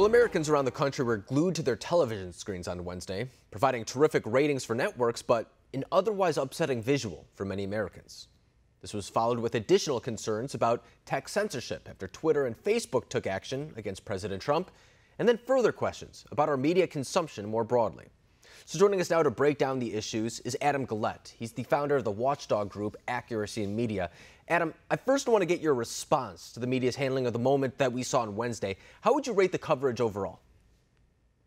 Well, Americans around the country were glued to their television screens on Wednesday, providing terrific ratings for networks, but an otherwise upsetting visual for many Americans. This was followed with additional concerns about tech censorship after Twitter and Facebook took action against President Trump, and then further questions about our media consumption more broadly. So joining us now to break down the issues is Adam Guillette. He's the founder of the watchdog group Accuracy in Media. Adam, I first want to get your response to the media's handling of the moment that we saw on Wednesday. How would you rate the coverage overall?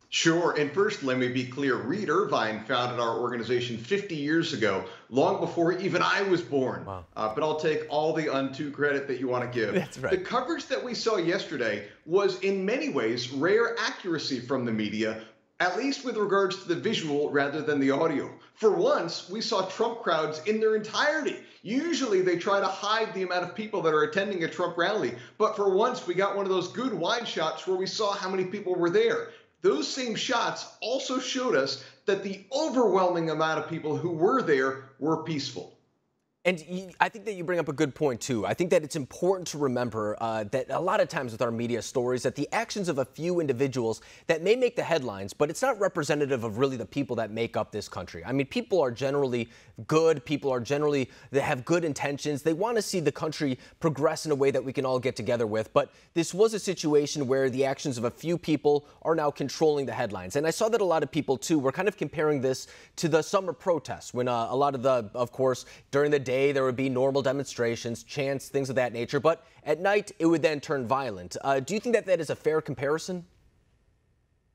Sure. And first, let me be clear. Reed Irvine founded our organization 50 years ago, long before even I was born. Wow. Uh, but I'll take all the unto credit that you want to give. That's right. The coverage that we saw yesterday was, in many ways, rare accuracy from the media, at least with regards to the visual rather than the audio. For once, we saw Trump crowds in their entirety. Usually they try to hide the amount of people that are attending a Trump rally, but for once we got one of those good wide shots where we saw how many people were there. Those same shots also showed us that the overwhelming amount of people who were there were peaceful. And I think that you bring up a good point too. I think that it's important to remember uh, that a lot of times with our media stories, that the actions of a few individuals that may make the headlines, but it's not representative of really the people that make up this country. I mean, people are generally good. People are generally they have good intentions. They want to see the country progress in a way that we can all get together with. But this was a situation where the actions of a few people are now controlling the headlines. And I saw that a lot of people too were kind of comparing this to the summer protests when uh, a lot of the, of course, during the day day there would be normal demonstrations, chants, things of that nature, but at night it would then turn violent. Uh, do you think that that is a fair comparison?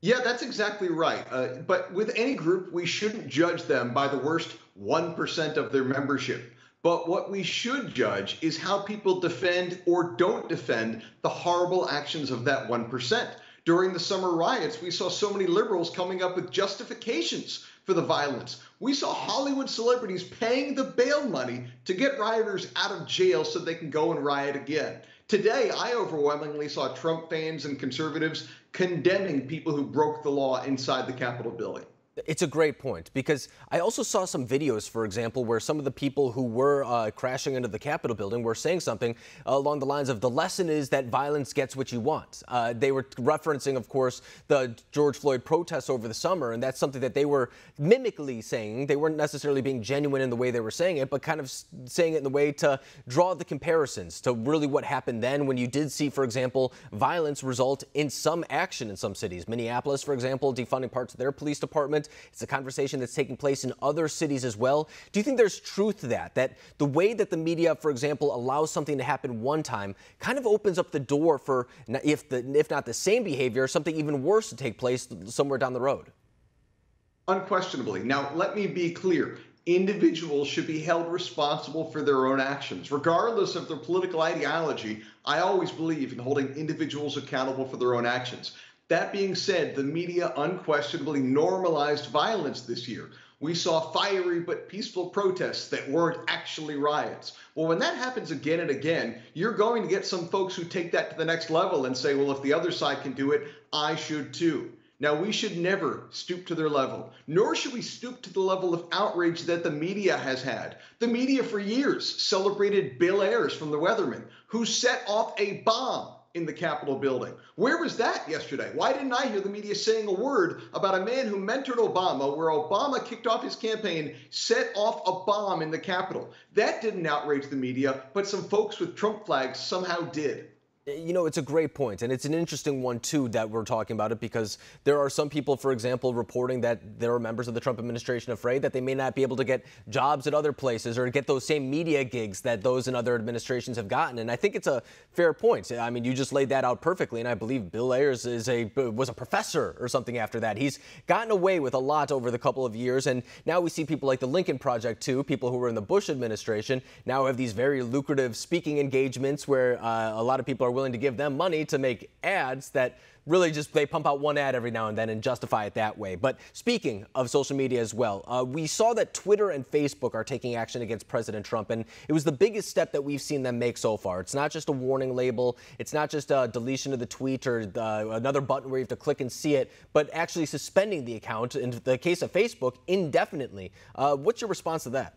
Yeah, that's exactly right. Uh, but with any group, we shouldn't judge them by the worst 1% of their membership. But what we should judge is how people defend or don't defend the horrible actions of that 1%. During the summer riots, we saw so many liberals coming up with justifications for the violence. We saw Hollywood celebrities paying the bail money to get rioters out of jail so they can go and riot again. Today, I overwhelmingly saw Trump fans and conservatives condemning people who broke the law inside the Capitol building. It's a great point because I also saw some videos, for example, where some of the people who were uh, crashing into the Capitol building were saying something along the lines of the lesson is that violence gets what you want. Uh, they were referencing, of course, the George Floyd protests over the summer, and that's something that they were mimically saying. They weren't necessarily being genuine in the way they were saying it, but kind of saying it in the way to draw the comparisons to really what happened then when you did see, for example, violence result in some action in some cities. Minneapolis, for example, defunding parts of their police department. It's a conversation that's taking place in other cities as well. Do you think there's truth to that? That the way that the media, for example, allows something to happen one time kind of opens up the door for, if, the, if not the same behavior, something even worse to take place somewhere down the road? Unquestionably. Now, let me be clear individuals should be held responsible for their own actions. Regardless of their political ideology, I always believe in holding individuals accountable for their own actions. That being said, the media unquestionably normalized violence this year. We saw fiery but peaceful protests that weren't actually riots. Well, when that happens again and again, you're going to get some folks who take that to the next level and say, well, if the other side can do it, I should too. Now, we should never stoop to their level, nor should we stoop to the level of outrage that the media has had. The media for years celebrated Bill Ayers from The Weatherman, who set off a bomb in the Capitol building. Where was that yesterday? Why didn't I hear the media saying a word about a man who mentored Obama, where Obama kicked off his campaign, set off a bomb in the Capitol? That didn't outrage the media, but some folks with Trump flags somehow did. You know, it's a great point, and it's an interesting one, too, that we're talking about it because there are some people, for example, reporting that there are members of the Trump administration afraid that they may not be able to get jobs at other places or get those same media gigs that those in other administrations have gotten. And I think it's a fair point. I mean, you just laid that out perfectly, and I believe Bill Ayers is a was a professor or something after that. He's gotten away with a lot over the couple of years, and now we see people like the Lincoln Project, too, people who were in the Bush administration, now have these very lucrative speaking engagements where uh, a lot of people are willing to give them money to make ads that really just they pump out one ad every now and then and justify it that way. But speaking of social media as well, uh, we saw that Twitter and Facebook are taking action against President Trump, and it was the biggest step that we've seen them make so far. It's not just a warning label, it's not just a deletion of the tweet or uh, another button where you have to click and see it, but actually suspending the account. In the case of Facebook, indefinitely. Uh, what's your response to that?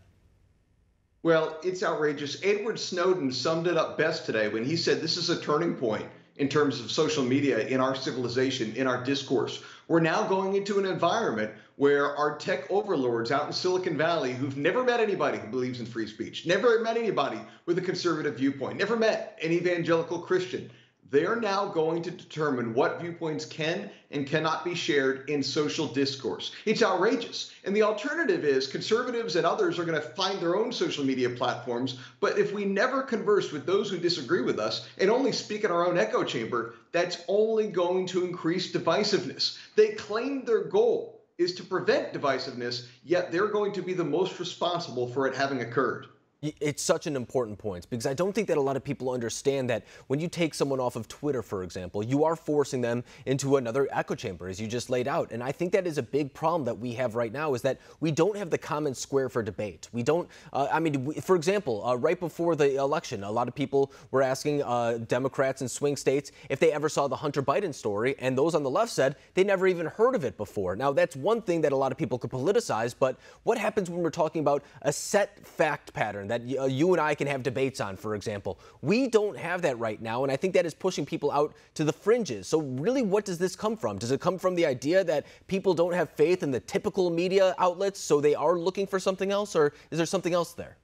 Well, it's outrageous. Edward Snowden summed it up best today when he said this is a turning point in terms of social media in our civilization, in our discourse. We're now going into an environment where our tech overlords out in Silicon Valley, who've never met anybody who believes in free speech, never met anybody with a conservative viewpoint, never met an evangelical Christian, they're now going to determine what viewpoints can and cannot be shared in social discourse. It's outrageous. And the alternative is conservatives and others are going to find their own social media platforms. But if we never converse with those who disagree with us and only speak in our own echo chamber, that's only going to increase divisiveness. They claim their goal is to prevent divisiveness, yet they're going to be the most responsible for it having occurred. It's such an important point because I don't think that a lot of people understand that when you take someone off of Twitter, for example, you are forcing them into another echo chamber, as you just laid out. And I think that is a big problem that we have right now is that we don't have the common square for debate. We don't, uh, I mean, we, for example, uh, right before the election, a lot of people were asking uh, Democrats in swing states if they ever saw the Hunter Biden story, and those on the left said they never even heard of it before. Now, that's one thing that a lot of people could politicize, but what happens when we're talking about a set fact pattern? That uh, you and I can have debates on, for example. We don't have that right now, and I think that is pushing people out to the fringes. So, really, what does this come from? Does it come from the idea that people don't have faith in the typical media outlets, so they are looking for something else, or is there something else there?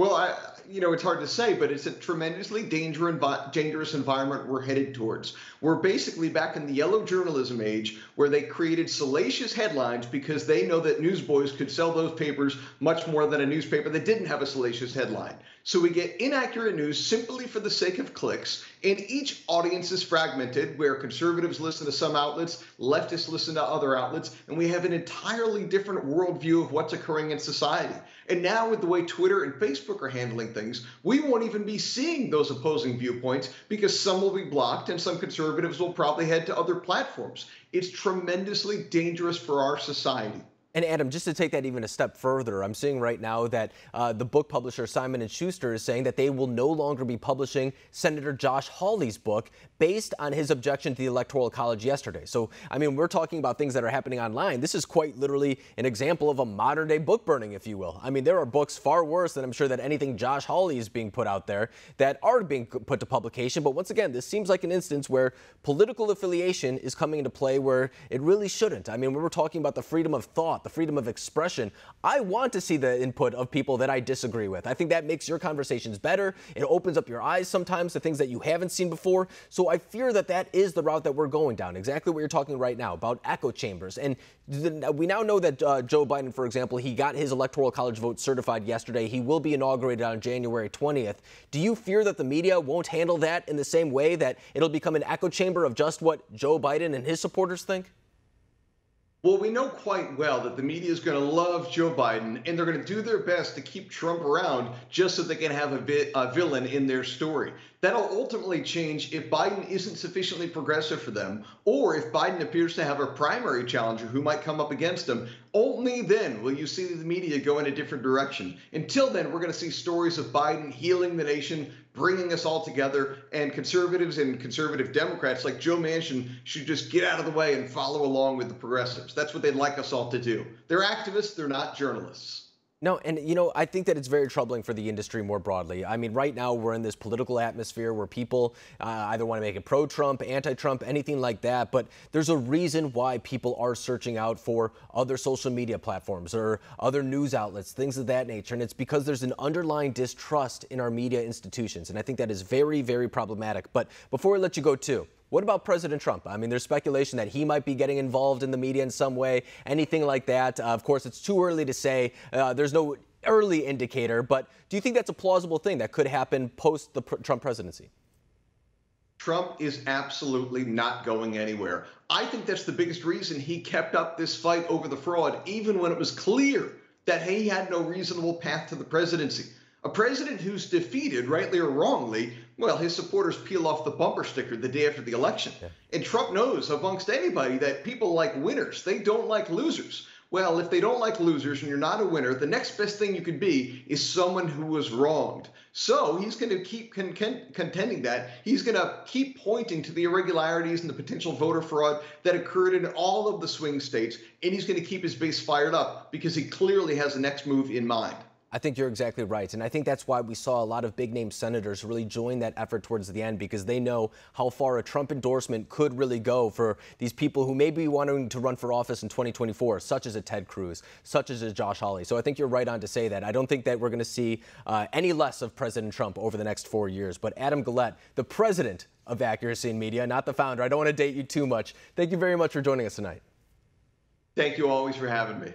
Well, I, you know, it's hard to say, but it's a tremendously dangerous environment we're headed towards. We're basically back in the yellow journalism age where they created salacious headlines because they know that newsboys could sell those papers much more than a newspaper that didn't have a salacious headline. So we get inaccurate news simply for the sake of clicks, and each audience is fragmented where conservatives listen to some outlets, leftists listen to other outlets, and we have an entirely different worldview of what's occurring in society. And now, with the way Twitter and Facebook are handling things, we won't even be seeing those opposing viewpoints because some will be blocked and some conservatives will probably head to other platforms. It's tremendously dangerous for our society. And Adam, just to take that even a step further, I'm seeing right now that uh, the book publisher Simon & Schuster is saying that they will no longer be publishing Senator Josh Hawley's book based on his objection to the Electoral College yesterday. So, I mean, we're talking about things that are happening online. This is quite literally an example of a modern day book burning, if you will. I mean, there are books far worse than I'm sure that anything Josh Hawley is being put out there that are being put to publication. But once again, this seems like an instance where political affiliation is coming into play where it really shouldn't. I mean, we were talking about the freedom of thought thought, the freedom of expression. I want to see the input of people that I disagree with. I think that makes your conversations better. It opens up your eyes sometimes to things that you haven't seen before. So I fear that that is the route that we're going down. Exactly what you're talking right now about echo chambers. And we now know that uh, Joe Biden, for example, he got his electoral college vote certified yesterday. He will be inaugurated on January 20th. Do you fear that the media won't handle that in the same way that it'll become an echo chamber of just what Joe Biden and his supporters think? Well, we know quite well that the media is going to love Joe Biden and they're going to do their best to keep Trump around just so they can have a, bit, a villain in their story. That'll ultimately change if Biden isn't sufficiently progressive for them, or if Biden appears to have a primary challenger who might come up against him. Only then will you see the media go in a different direction. Until then, we're going to see stories of Biden healing the nation, bringing us all together, and conservatives and conservative Democrats like Joe Manchin should just get out of the way and follow along with the progressives. That's what they'd like us all to do. They're activists, they're not journalists. No, and you know, I think that it's very troubling for the industry more broadly. I mean, right now we're in this political atmosphere where people uh, either want to make it pro Trump, anti Trump, anything like that. But there's a reason why people are searching out for other social media platforms or other news outlets, things of that nature. And it's because there's an underlying distrust in our media institutions. And I think that is very, very problematic. But before we let you go, too, what about President Trump? I mean, there's speculation that he might be getting involved in the media in some way, anything like that. Uh, of course, it's too early to say. Uh, there's no early indicator, but do you think that's a plausible thing that could happen post the pr- Trump presidency? Trump is absolutely not going anywhere. I think that's the biggest reason he kept up this fight over the fraud, even when it was clear that he had no reasonable path to the presidency. A president who's defeated, rightly or wrongly, well, his supporters peel off the bumper sticker the day after the election. Yeah. And Trump knows amongst anybody that people like winners, they don't like losers. Well, if they don't like losers and you're not a winner, the next best thing you could be is someone who was wronged. So he's going to keep con- con- contending that. He's going to keep pointing to the irregularities and the potential voter fraud that occurred in all of the swing states. And he's going to keep his base fired up because he clearly has the next move in mind. I think you're exactly right. And I think that's why we saw a lot of big name senators really join that effort towards the end because they know how far a Trump endorsement could really go for these people who may be wanting to run for office in 2024, such as a Ted Cruz, such as a Josh Hawley. So I think you're right on to say that. I don't think that we're going to see uh, any less of President Trump over the next four years. But Adam Guillette, the president of Accuracy in Media, not the founder, I don't want to date you too much. Thank you very much for joining us tonight. Thank you always for having me.